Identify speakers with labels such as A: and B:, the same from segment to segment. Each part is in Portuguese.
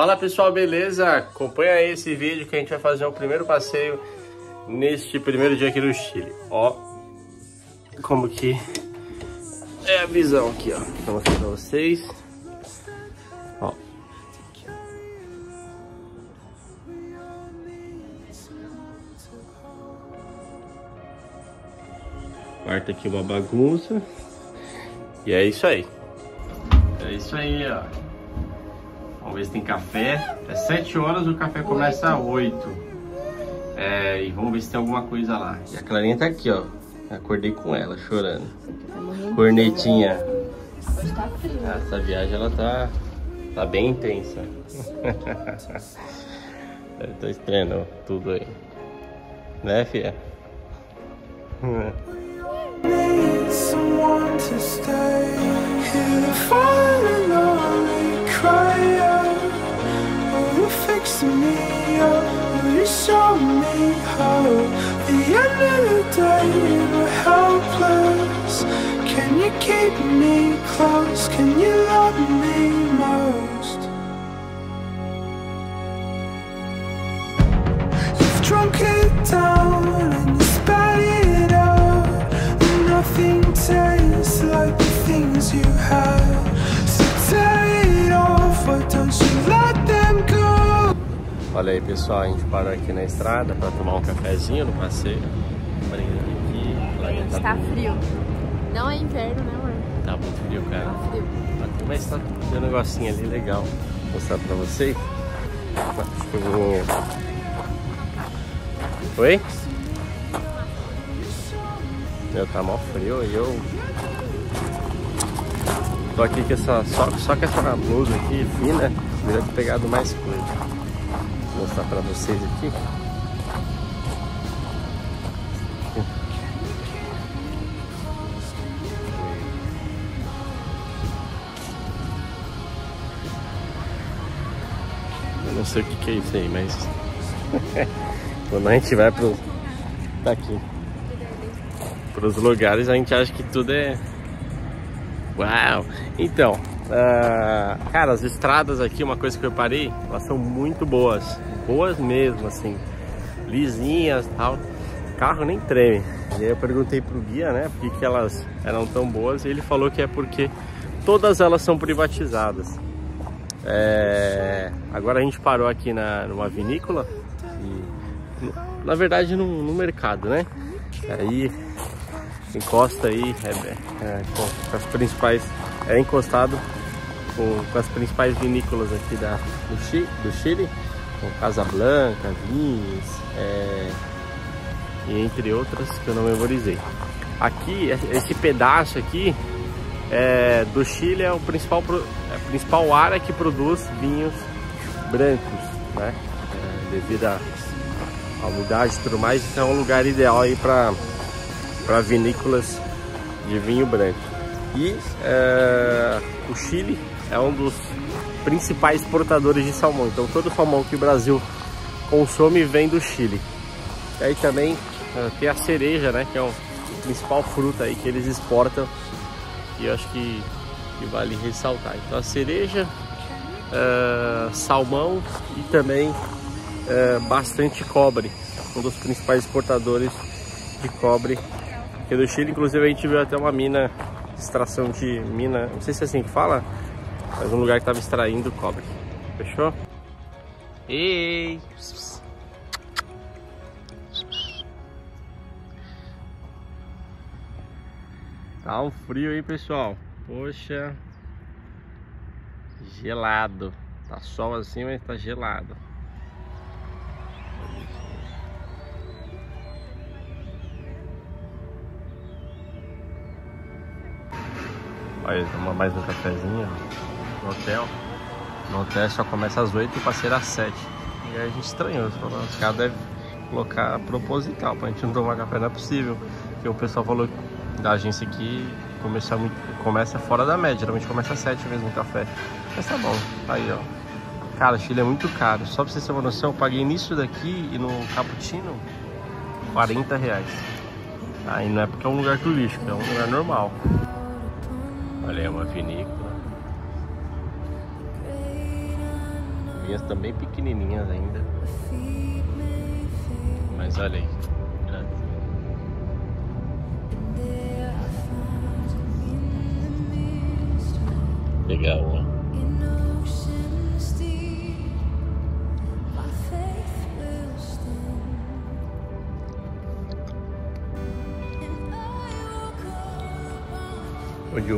A: Fala pessoal, beleza? Acompanha aí esse vídeo que a gente vai fazer o primeiro passeio neste primeiro dia aqui no Chile. Ó, como que é a visão aqui, ó. Vou mostrar pra vocês. Ó. Quarto aqui uma bagunça. E é isso aí. É isso aí, ó. Vamos ver se tem café. É 7 horas, o café começa às 8. É, e vamos ver se tem alguma coisa lá. E a Clarinha tá aqui, ó. Acordei com ela, chorando. Cornetinha.
B: Tá frio.
A: Essa viagem, ela tá, tá bem intensa. Eu tô estranhando tudo aí. Né, fia?
C: need someone to stay here falling only cry out Will you fix me up? Will you show me how? The end of the day we're helpless Can you keep me close? Can you love me most?
A: Olha aí, pessoal, a gente parou aqui na estrada pra tomar um cafezinho no passeio. Aqui,
B: Gente, tá frio. Não é inverno, né, amor?
A: Tá muito frio, cara.
B: Tá frio.
A: Mas tá um negocinho ali legal. Vou mostrar pra vocês. Acho que eu vou... Oi? Meu, tá mó frio e eu... Tô aqui com essa... Só, só com essa blusa aqui, fina. Devia ter pegado mais coisa. Vou mostrar pra vocês aqui. Eu não sei o que, que é isso aí, mas quando a gente vai pro. Tá aqui. Pros lugares a gente acha que tudo é. Uau! Então, ah, cara, as estradas aqui, uma coisa que eu parei, elas são muito boas. Boas mesmo, assim. Lisinhas e tal. O carro nem treme. E aí eu perguntei pro guia, né, por que, elas eram tão boas, e ele falou que é porque todas elas são privatizadas. É, agora a gente parou aqui na, numa vinícola e, no- na verdade num mercado, né? Aí encosta aí é, é, com as principais, é encostado com, com as principais vinícolas aqui da, do, Chile, do Chile, com Casablanca, é, e entre outras que eu não memorizei. Aqui, esse pedaço aqui é, do Chile é o principal, é a principal área que produz vinhos brancos, né? É, devido à umidade e tudo mais, então é um lugar ideal aí para para vinícolas de vinho branco. E é, o Chile é um dos principais exportadores de salmão, então todo salmão que o Brasil consome vem do Chile. E aí também é, tem a cereja, né? Que é o principal fruta aí que eles exportam e eu acho que, que vale ressaltar. Então a cereja, eh, salmão e também eh, bastante cobre, um dos principais exportadores de cobre aqui do Chile. Inclusive a gente viu até uma mina, extração de mina, não sei se é assim que fala, mas um lugar que estava extraindo cobre. Fechou? Ei! Tá um frio aí, pessoal. Poxa. Gelado. Tá sol assim, mas tá gelado. Olha, toma mais um cafezinho no hotel. No hotel só começa às 8 e passeio às 7. E aí a gente estranhou. Falou, os caras devem colocar proposital pra gente não tomar café. Não é possível. Porque o pessoal falou da agência aqui começa, começa fora da média. Geralmente começa às 7 mesmo o café. Mas tá bom. Aí, ó. Cara, Chile é muito caro. Só pra vocês terem uma noção, eu paguei nisso daqui e no cappuccino 40 reais. Aí não é porque é um lugar turístico, é um lugar normal. Olha aí, uma vinícola. Vinhas também pequenininhas ainda. Mas olha aí. Legal, né? Ô de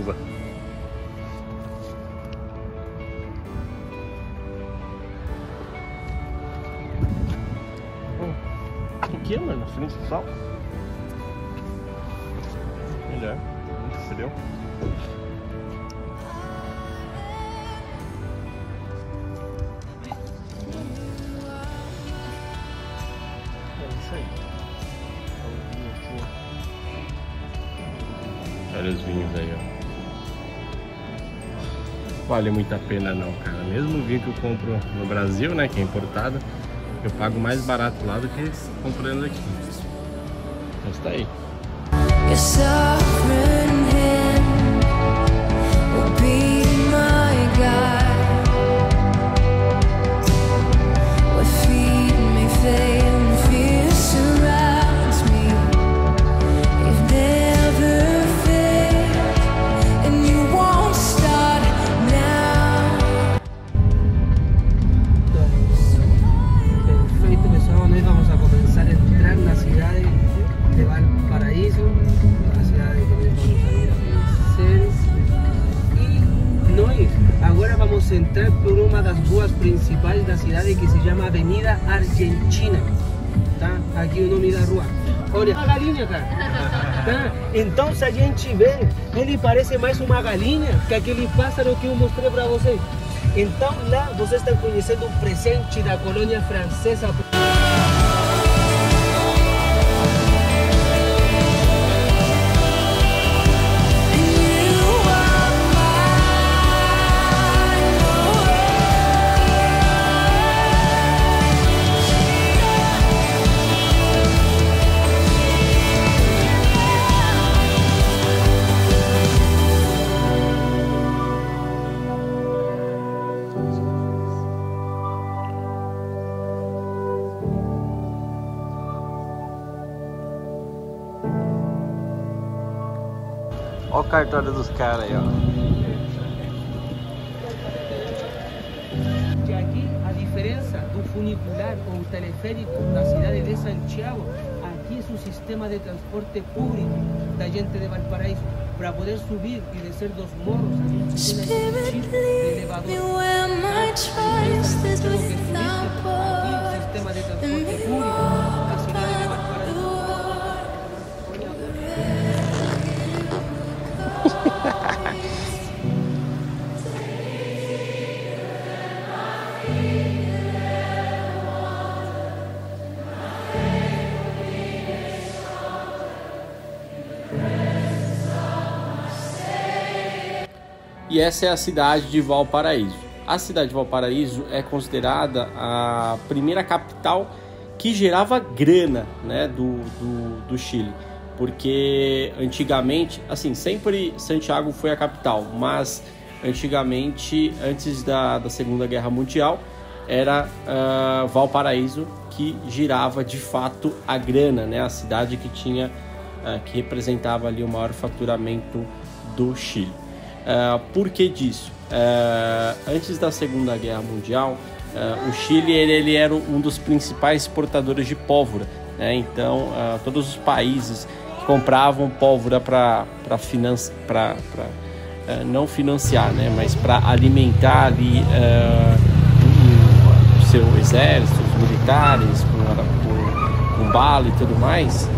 A: frente do sol. Melhor. Muito frio. É isso aí. Olha os vinhos aí, ó. Vale muito a pena não, cara. Mesmo o vinho que eu compro no Brasil, né, que é importado, eu pago mais barato lá do que comprando aqui. Mas tá aí.
D: O da rua. Olha, uma galinha, cara. Tá? Então, se a gente vê, ele parece mais uma galinha que aquele pássaro que eu mostrei para vocês. Então, lá vocês estão conhecendo um presente da colônia francesa.
A: Ó o cartório dos caras aí, ó.
D: Que aqui a diferença do funicular ou teleférico da cidade de Santiago, aqui é o sistema de transporte público da gente de Valparaíso. Para poder subir e descer dos morros,
E: Spirit, lead
D: elevador.
E: me where my trust is without borders.
A: Essa é a cidade de Valparaíso. A cidade de Valparaíso é considerada a primeira capital que gerava grana né, do, do, do Chile. Porque antigamente, assim, sempre Santiago foi a capital, mas antigamente, antes da, da Segunda Guerra Mundial, era ah, Valparaíso que girava de fato a grana, né? A cidade que tinha, ah, que representava ali o maior faturamento do Chile. Ah, por que disso? Ah, antes da Segunda Guerra Mundial, ah, o Chile ele, ele era um dos principais exportadores de pólvora. Né? Então, todos os países que compravam pólvora para para não financiar, né? mas para alimentar ali o, o seu exército, os militares, com, com, com bala e tudo mais,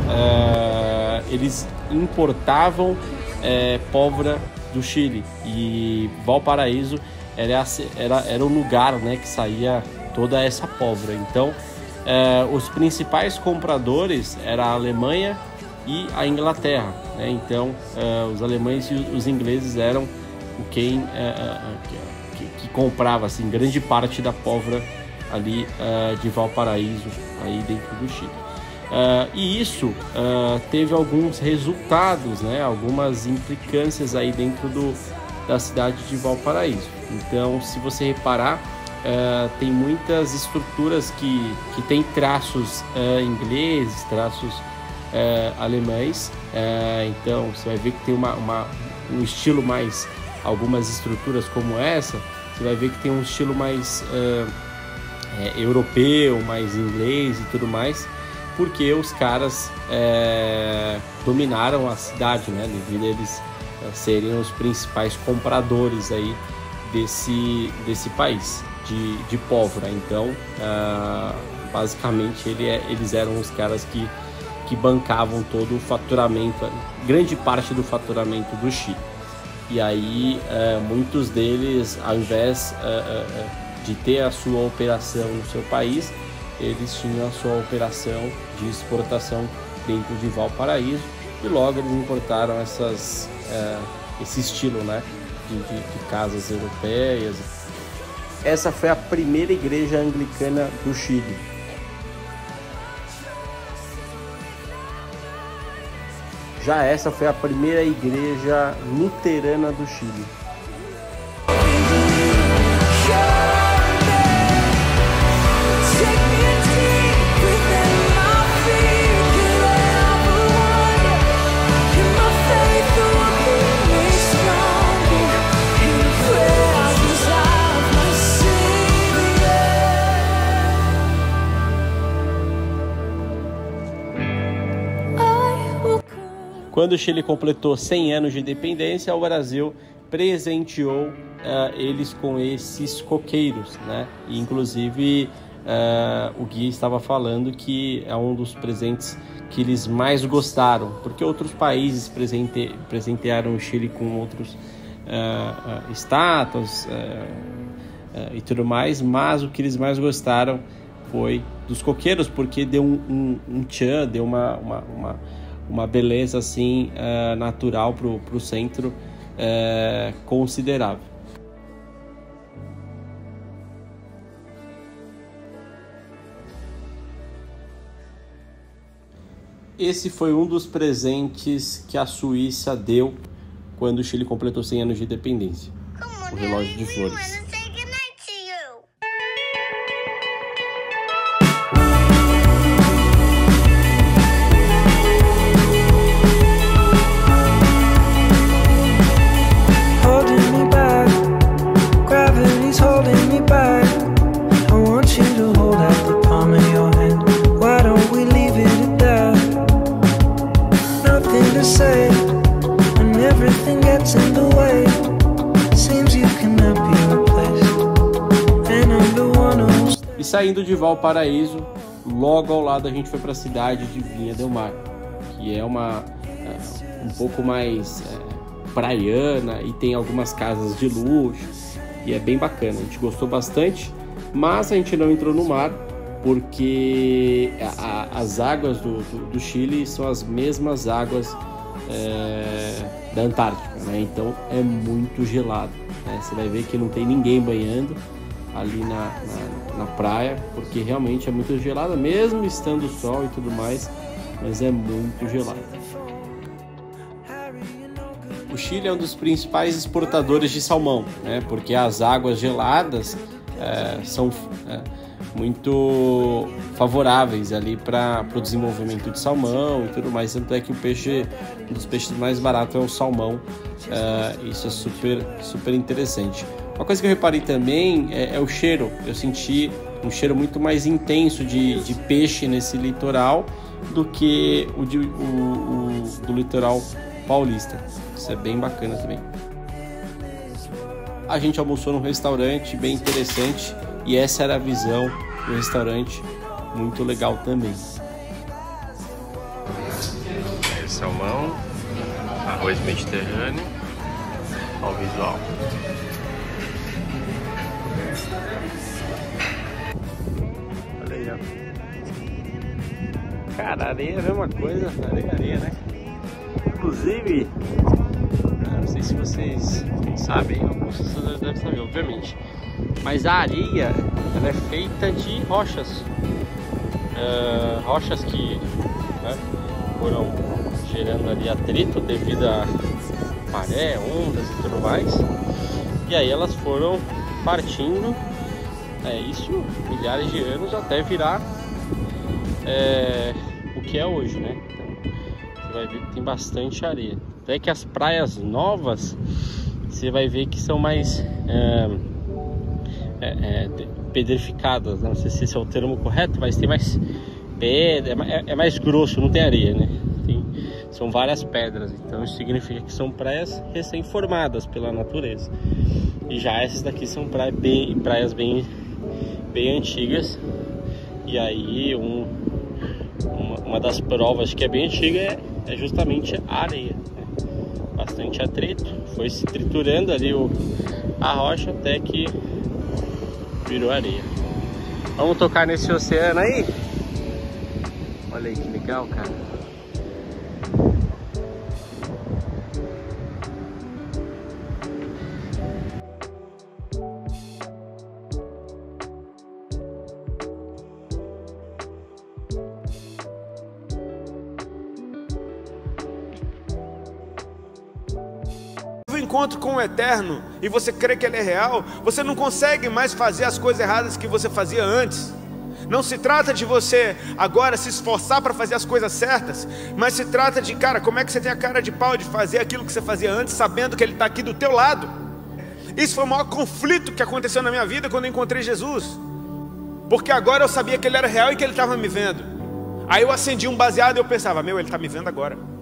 A: eles importavam pólvora do Chile e Valparaíso era, era, era o lugar né, que saía toda essa pólvora. Então, eh, os principais compradores era a Alemanha e a Inglaterra. Né? Então, eh, os alemães e os ingleses eram quem eh, que, que, comprava assim grande parte da pólvora ali de Valparaíso aí dentro do Chile. Uh, e isso uh, teve alguns resultados, né, algumas implicâncias aí dentro do, da cidade de Valparaíso. Então, se você reparar, eh, tem muitas estruturas que, que tem traços ingleses, traços alemães. Então você vai ver que tem uma, uma- um estilo mais, algumas estruturas como essa, você vai ver que tem um estilo mais eh, europeu, mais inglês e tudo mais, porque os caras eh, dominaram a cidade, né? Devido a eles eh, serem os principais compradores aí desse, desse país de, de pólvora. Então, ah, basicamente, ele é- eles eram os caras que, que bancavam todo o faturamento, grande parte do faturamento do Chile. E aí, eh, muitos deles, ao invés de ter a sua operação no seu país, eles tinham a sua operação de exportação dentro de Valparaíso e logo eles importaram essas, eh, esse estilo né, de, de- de casas europeias. Essa foi a primeira igreja anglicana do Chile. Já essa foi a primeira igreja luterana do Chile. Quando o Chile completou 100 anos de independência, o Brasil presenteou eh, eles com esses coqueiros, né? E, inclusive eh, o Gui estava falando que é um dos presentes que eles mais gostaram, porque outros países presente, presentearam o Chile com outros eh, estátuas e tudo mais, mas o que eles mais gostaram foi dos coqueiros, porque deu um, um, um tchan, deu uma, uma, uma, uma beleza assim eh, natural pro, pro centro eh, considerável. Esse foi um dos presentes que a Suíça deu quando o Chile completou 100 anos de independência. O relógio de flores. Saindo de Valparaíso, logo ao lado a gente foi para a cidade de Vinha del Mar, que é uma é, um pouco mais é, praiana e tem algumas casas de luxo e é bem bacana. A gente gostou bastante, mas a gente não entrou no mar porque a- a- as águas do, do, do Chile são as mesmas águas é, da Antártica, né? Então é muito gelado. né? Você vai ver que não tem ninguém banhando ali na, na, na praia, porque realmente é muito gelado, mesmo estando sol e tudo mais, mas é muito gelado. O Chile é um dos principais exportadores de salmão, né? Porque as águas geladas é, são é, muito favoráveis ali para o desenvolvimento de salmão e tudo mais. Tanto é que o peixe, um dos peixes mais baratos é o salmão. É, isso é super, super interessante. Uma coisa que eu reparei também é, é o cheiro. Eu senti um cheiro muito mais intenso de, de peixe nesse litoral do que o, de- o- o do litoral paulista. Isso é bem bacana também. A gente almoçou num restaurante bem interessante e essa era a visão do restaurante, muito legal também. Salmão, arroz mediterrâneo, ao visual. Cara, areia é a mesma coisa, areia, areia, né? Inclusive, eu não sei se vocês sabem, alguns vocês devem saber, obviamente. Mas a areia, ela é feita de rochas. É, rochas que né, foram gerando ali atrito devido a maré, ondas e tudo mais. E aí elas foram partindo é, isso milhares de anos até virar é, o que é hoje, né? Então, você vai ver que tem bastante areia. Até que as praias novas, você vai ver que são mais é, é, é, pedrificadas. né? Não sei se esse é o termo correto, mas tem mais pedra, é é, é mais grosso, não tem areia, né? Tem- são várias pedras, então isso significa que são praias recém-formadas pela natureza. E já essas daqui são bem, praias bem, bem antigas. E aí um, uma, das provas que é bem antiga é, é justamente a areia. né? Bastante atrito, foi se triturando ali o, a rocha até que virou areia. Vamos tocar nesse oceano aí? Olha aí que legal, cara.
F: Encontro com o eterno e você crê que ele é real, você não consegue mais fazer as coisas erradas que você fazia antes. Não se trata de você agora se esforçar para fazer as coisas certas, mas se trata de, cara, como é que você tem a cara de pau de fazer aquilo que você fazia antes, sabendo que ele está aqui do teu lado. Isso foi o maior conflito que aconteceu na minha vida quando eu encontrei Jesus. Porque agora eu sabia que ele era real e que ele estava me vendo. Aí eu acendi um baseado e eu pensava, meu, ele está me vendo agora.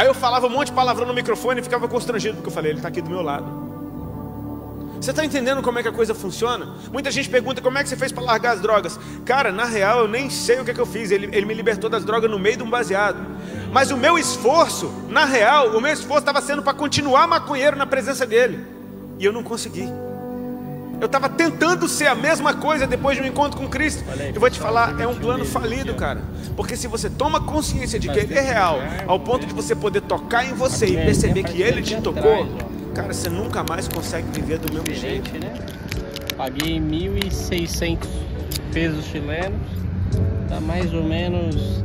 F: Aí eu falava um monte de palavrão no microfone e ficava constrangido, porque eu falei, ele está aqui do meu lado. Você está entendendo como é que a coisa funciona? Muita gente pergunta como é que você fez para largar as drogas. Cara, na real eu nem sei o que, é que eu fiz. Ele, ele me libertou das drogas no meio de um baseado. Mas o meu esforço, na real, o meu esforço estava sendo para continuar maconheiro na presença dele. E eu não consegui. Eu estava tentando ser a mesma coisa depois de um encontro com Cristo. Eu vou te falar, é um plano falido, cara. Porque se você toma consciência de que ele é real, ao ponto de você poder tocar em você e
A: é
F: perceber que ele te
A: atrás,
F: tocou, cara, você nunca mais consegue viver do mesmo jeito.
A: Né? Paguei 1.600 pesos chilenos, dá mais ou menos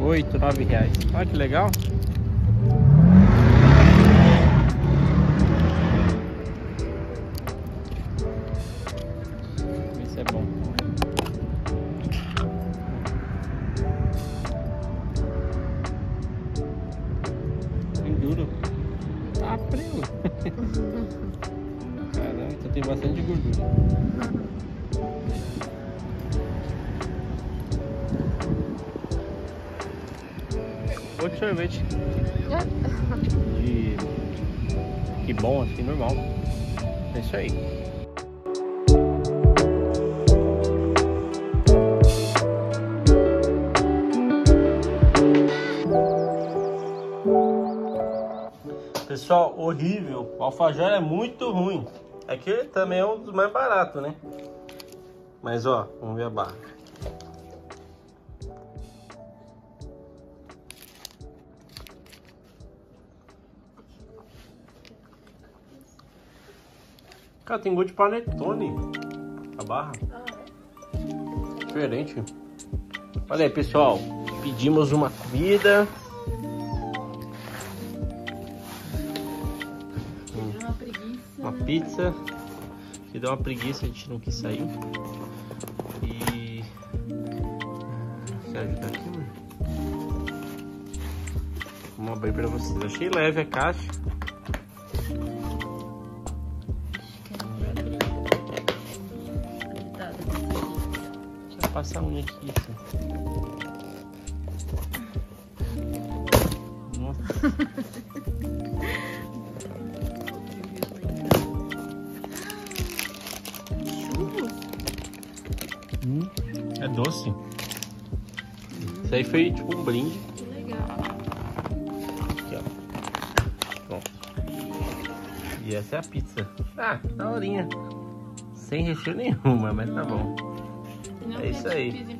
A: 8, 9 reais. Olha que legal. Isso aí. Pessoal, horrível. O alfajor é muito ruim. Aqui também é um dos mais baratos, né? Mas ó, vamos ver a barra. Cara, tem gosto de panetone. A barra. Diferente. Olha aí, pessoal. Pedimos uma comida.
B: Uma preguiça.
A: uma pizza que deu uma preguiça, a gente não quis sair. E. Quer ajudar aqui, mano? Vou abrir pra vocês. Achei leve a caixa. Eu passar um aqui. Assim. Nossa. Hum, é doce. Isso aí foi tipo um brinde.
B: Que legal.
A: Aqui, ó. Pronto. E essa é a pizza. Ah, daorinha. Sem recheio nenhuma, mas tá bom.
B: Não
A: É isso aí.